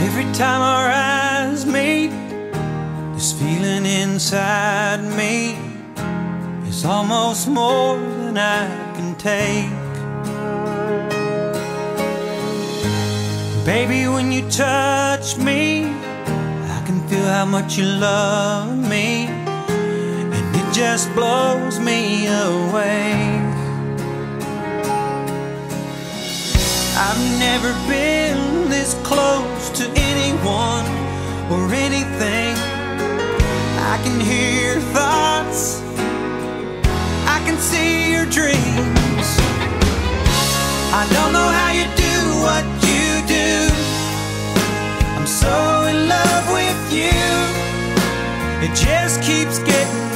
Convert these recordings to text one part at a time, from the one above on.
Every time our eyes meet, this feeling inside me is almost more than I can take. Baby, when you touch me, I can feel how much you love me, just blows me away. I've never been this close to anyone or anything. I can hear your thoughts, I can see your dreams. I don't know how you do what you do. I'm so in love with you, it just keeps getting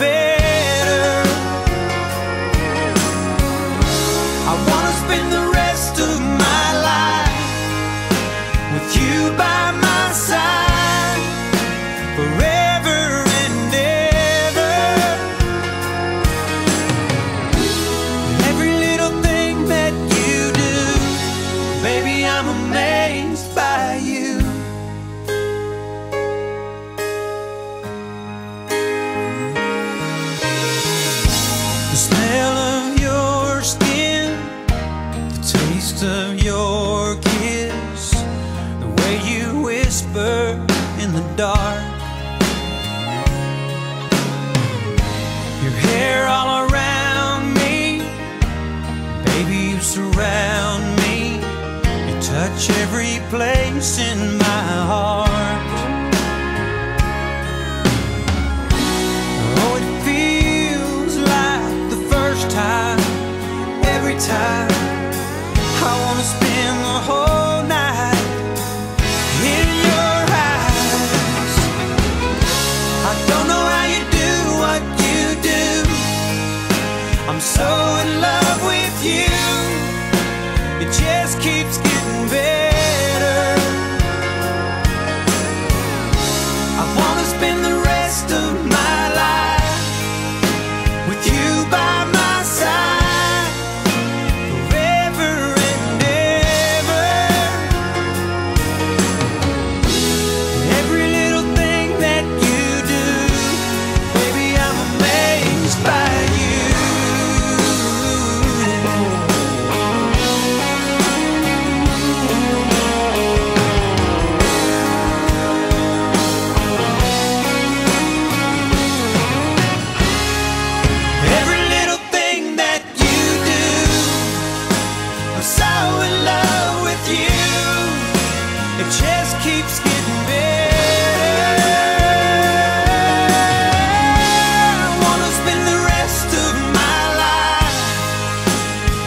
smell of your skin, the taste of your kiss, the way you whisper in the dark. Your hair all around me, baby, you surround me. You touch every place in my heart. So in love with you.